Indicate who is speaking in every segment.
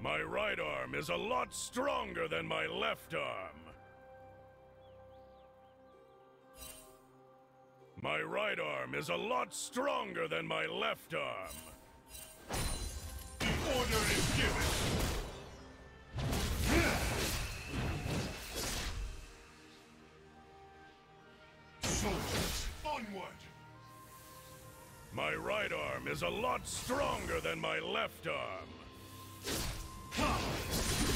Speaker 1: My right arm is a lot stronger than my left arm. My right arm is a lot stronger than my left arm.
Speaker 2: The order is given. Soldiers, onward!
Speaker 1: My right arm is a lot stronger than my left arm.
Speaker 2: The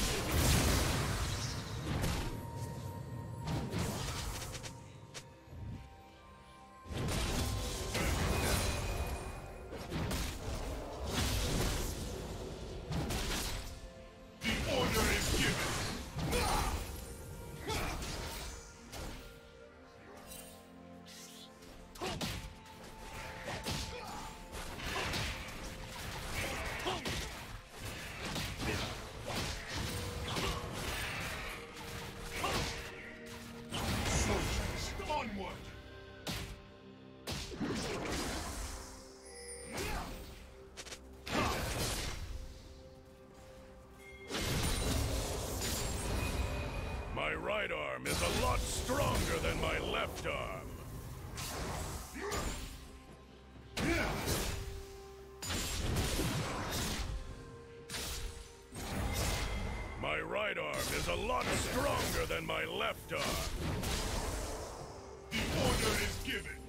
Speaker 2: is
Speaker 1: a lot stronger than my left arm.
Speaker 2: The order is given.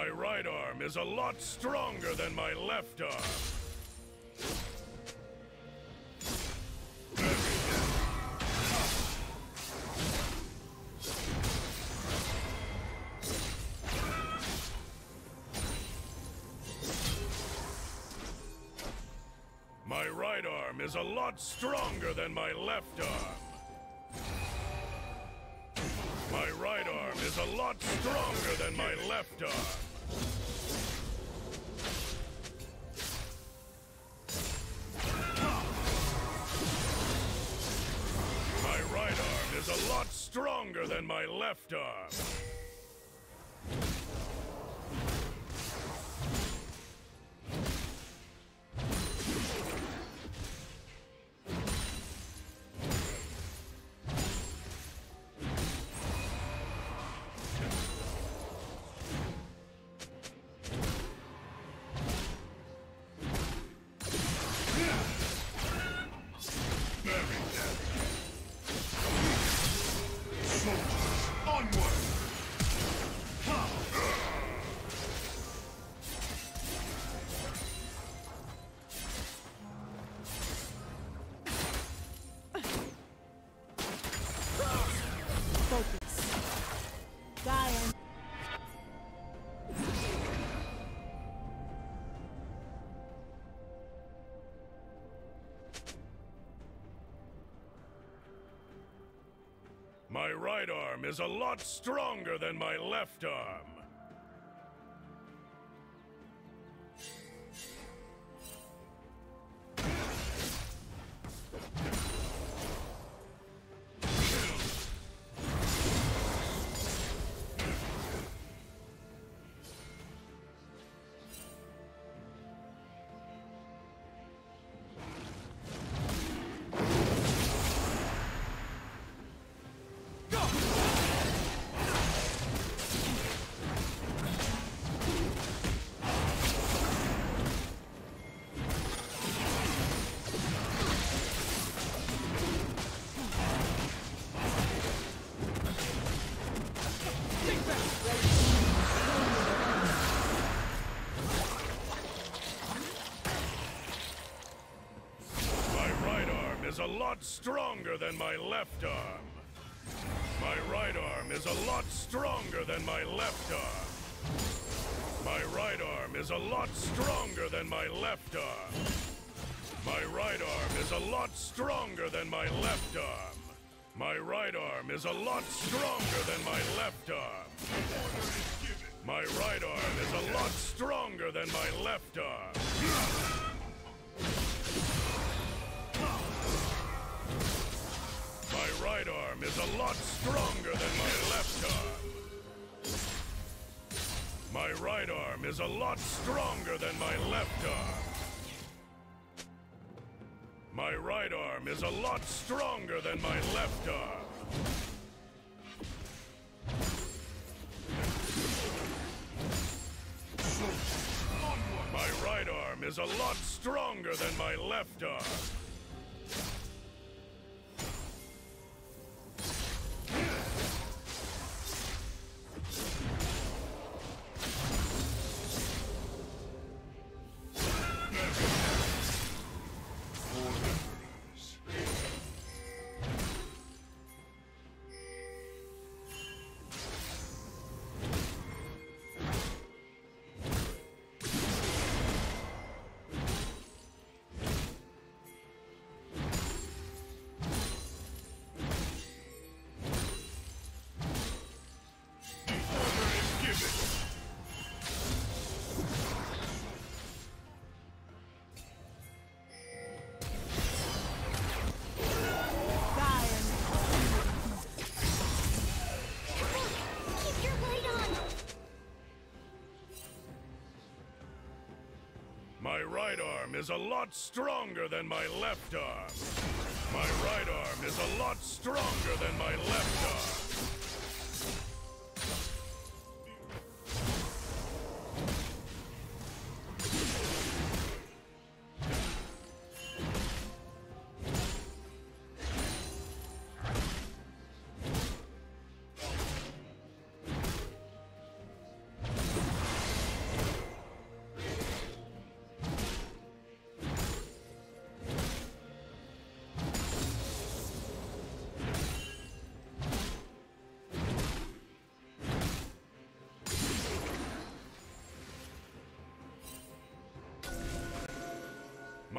Speaker 1: My right arm is a lot stronger than my left arm. My right arm is a lot stronger than my left arm. My right arm is a lot stronger than my left arm. My right arm is a lot stronger than my left arm. My right arm is a lot stronger than my left arm. Lot stronger than my left arm. My right arm is a lot stronger than my left arm. My right arm is a lot stronger than my left arm. My right arm is a lot stronger than my left arm. My right arm is a lot stronger than my left arm. My right arm is a lot stronger than my left arm. Arm is a lot stronger than my left arm. My right arm is a lot stronger than my left arm. My right arm is a lot stronger than my left arm. My right arm is a lot stronger than my left arm. Arm is a lot stronger than my left arm. My right arm is a lot stronger than my left arm.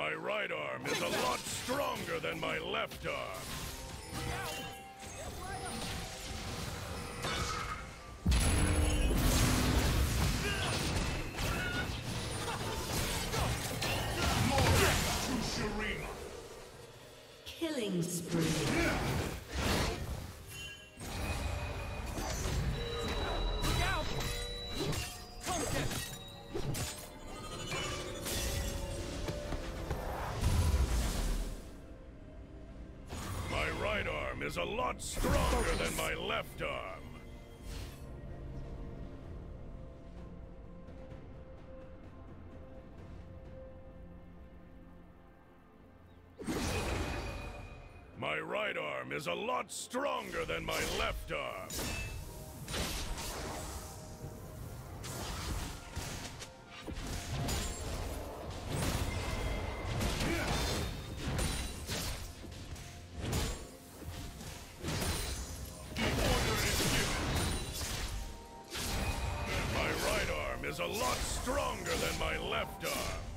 Speaker 1: My right arm is a lot stronger than my left arm.
Speaker 2: To Shurima.
Speaker 3: Killing spree.
Speaker 1: Is a lot stronger than my left arm. My right arm is a lot stronger than my left arm. A lot stronger than my left arm.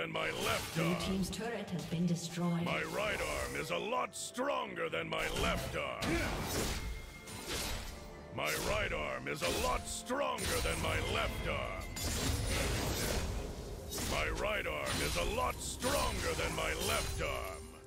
Speaker 1: Than my left
Speaker 3: Blue
Speaker 1: arm.
Speaker 3: team's turret has been destroyed.
Speaker 1: My right arm is a lot stronger than my left arm. My right arm is a lot stronger than my left arm. My right arm is a lot stronger than my left arm.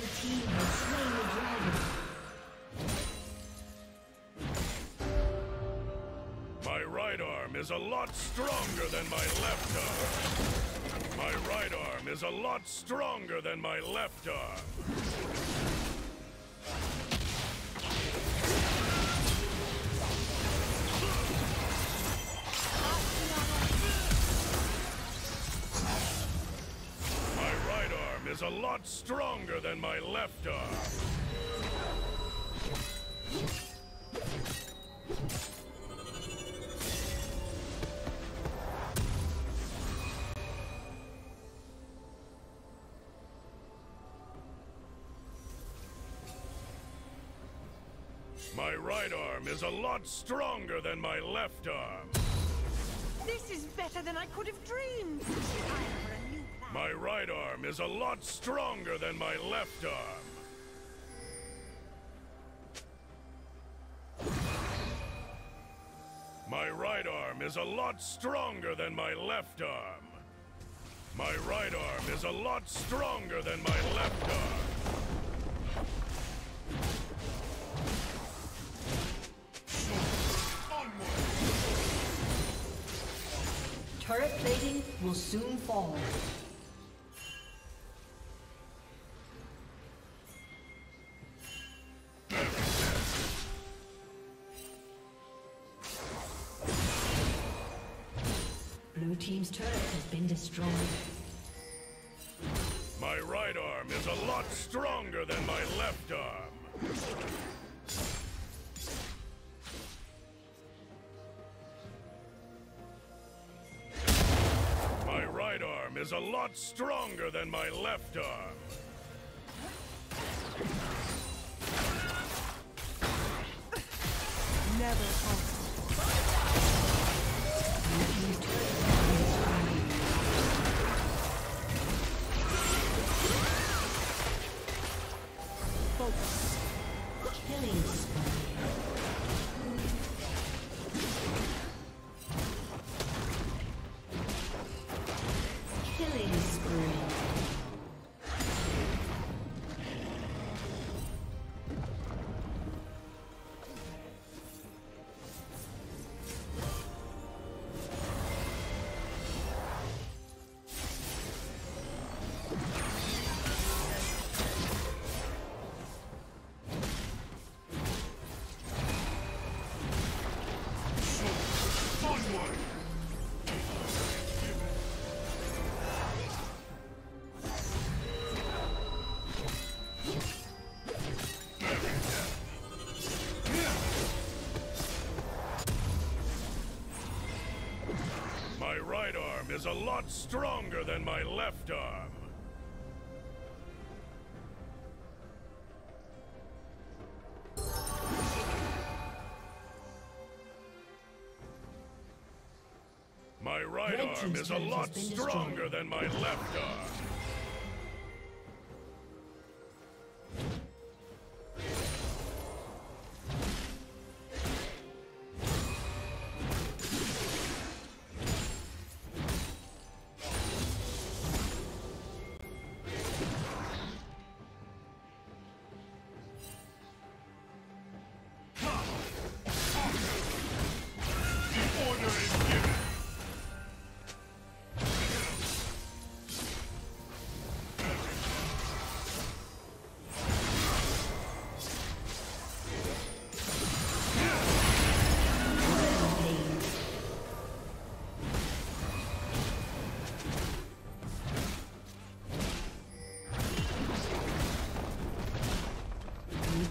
Speaker 3: Red team has slain the dragon.
Speaker 1: My right arm is a lot stronger than my left arm. My right arm is a lot stronger than my left arm. Stronger than my left arm. My right arm is a lot stronger than my left arm.
Speaker 4: This is better than I could have dreamed.
Speaker 1: My right arm is a lot stronger than my left arm. My right arm is a lot stronger than my left arm. My right arm is a lot stronger than my left arm.
Speaker 3: Turret plating will soon fall. Destroyed.
Speaker 1: My right arm is a lot stronger than my left arm. My right arm is a lot stronger than my left arm.
Speaker 4: Never
Speaker 1: a lot stronger than my left arm. My right
Speaker 3: Red
Speaker 1: arm is a lot stronger
Speaker 3: destroyed.
Speaker 1: than my left arm.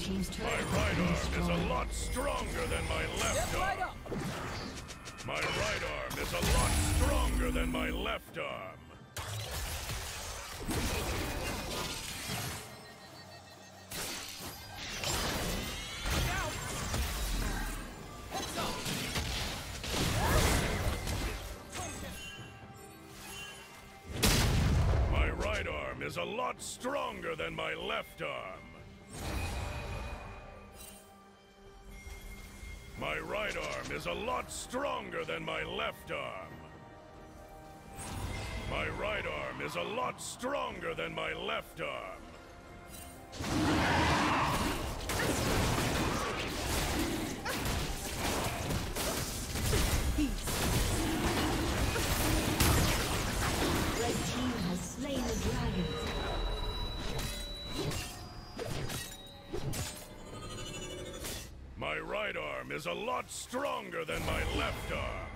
Speaker 3: Team's turret
Speaker 1: My right arm is a lot stronger than my left arm. My right arm is a lot stronger than my left arm. My right arm is a lot stronger than my left arm. Is a lot stronger than my left arm. My right arm is a lot stronger than my left arm. Is a lot stronger than my left arm.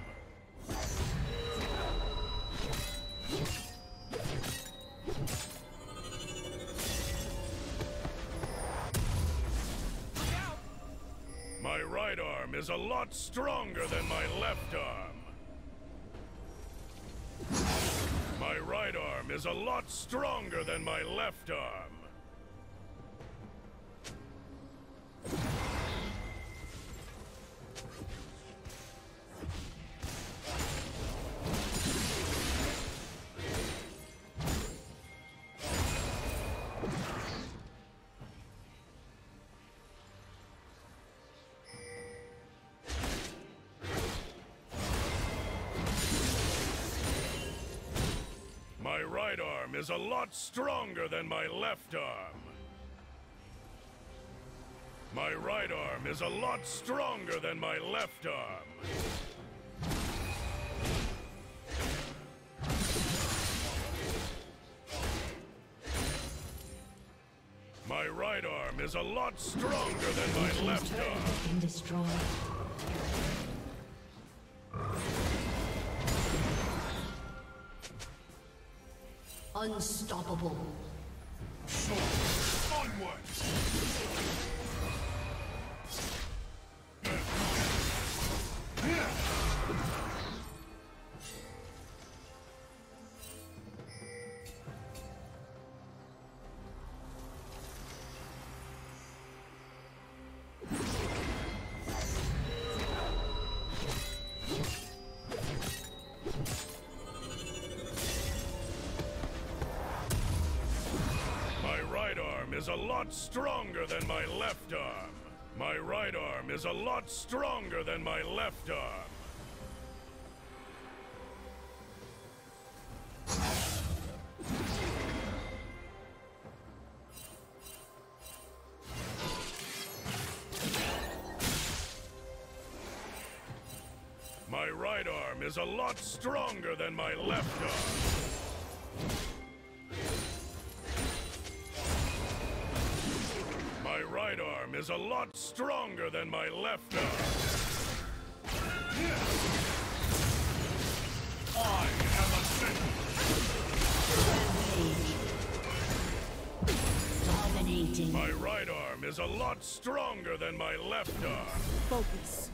Speaker 1: My right arm is a lot stronger than my left arm. My right arm is a lot stronger than my left arm. Is a lot stronger than my left arm. My right arm is a lot stronger than my left arm. My right arm is a lot stronger than my left arm.
Speaker 3: Unstoppable.
Speaker 2: Onward!
Speaker 1: Is a lot stronger than my left arm. My right arm is a lot stronger than my left arm. My right arm is a lot stronger than my left arm. Is a lot stronger than my left arm.
Speaker 2: I am ascending!
Speaker 3: Dominating.
Speaker 1: My right arm is a lot stronger than my left arm.
Speaker 4: Focus.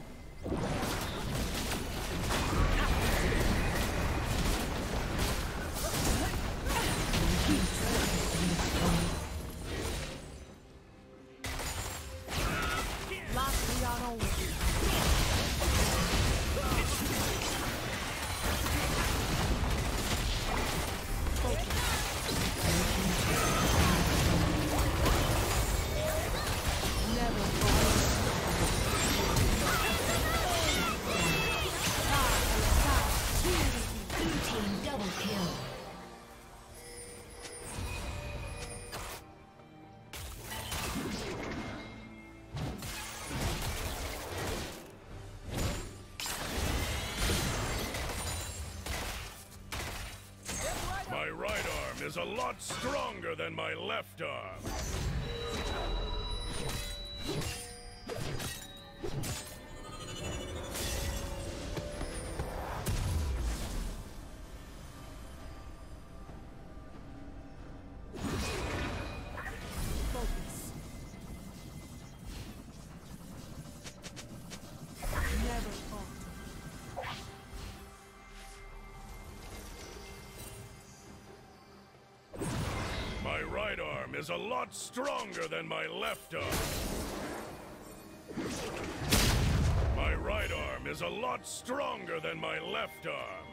Speaker 1: Is a lot stronger than my left arm. Right arm is a lot stronger than my left arm. My right arm is a lot stronger than my left arm.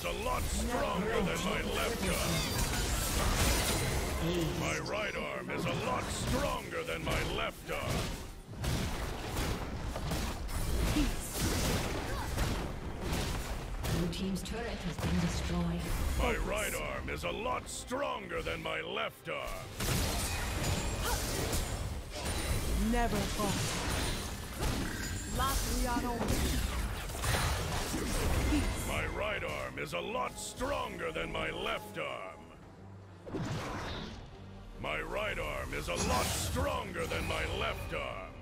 Speaker 1: Is a lot stronger than my left arm. My right arm is a lot stronger than my left arm.
Speaker 3: Blue team's turret has been destroyed.
Speaker 1: My right arm is a lot stronger than my left arm.
Speaker 4: Never falter. Latriano.
Speaker 1: My right arm is a lot stronger than my left arm. My right arm is a lot stronger than my left arm.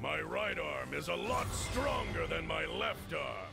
Speaker 1: My right arm is a lot stronger than my left arm.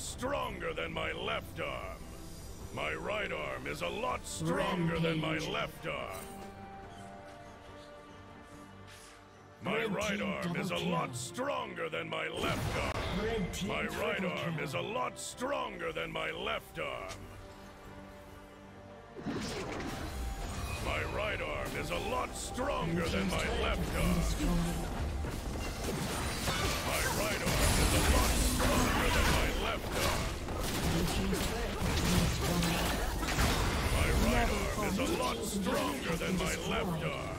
Speaker 1: Stronger than my left arm. My right arm is a lot stronger than my left arm. My
Speaker 3: Red
Speaker 1: right arm is a
Speaker 3: double
Speaker 1: lot stronger than my left arm. My right arm
Speaker 3: kill.
Speaker 1: is a lot stronger than my left arm. My right arm is a lot stronger than my left arm. My right arm is a lot stronger than my left arm.
Speaker 3: Blue team's turret has been destroyed.
Speaker 1: My right arm is a lot stronger than my left arm.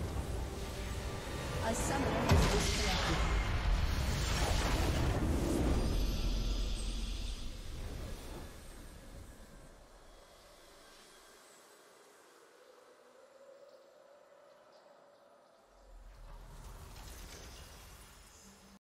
Speaker 3: A summoner has destroyed.